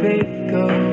faith go.